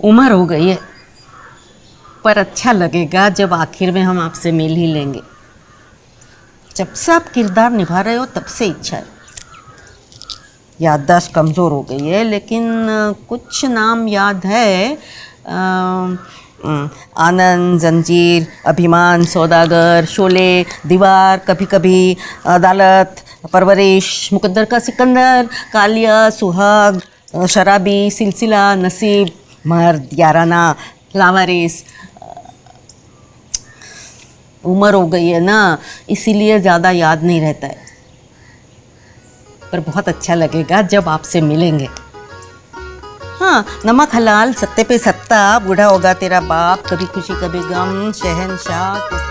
उम्र हो गई है। पर अच्छा लगेगा जब आखिर में हम आपसे मिल ही लेंगे। जब से आप किरदार निभा रहे हो, तब से इच्छा है। याददाश्त कमज़ोर हो गई है, लेकिन कुछ नाम याद है। आनंद, जंजीर, अभिमान, सौदागर, शोले, दीवार कभी कभी अदालत, परवरिश मुकद्दर का सिकंदर, कालिया, सुहाग शराबी, सिलसिला, नसीब। मर्द, याराना, लावारिस उम्र हो गई है ना, इसीलिए ज़्यादा याद नहीं रहता है। पर बहुत अच्छा लगेगा जब आपसे मिलेंगे। हाँ नमक हलाल, सत्ते पे सत्ता, बूढ़ा होगा तेरा बाप, कभी खुशी, कभी गम, शहनशाह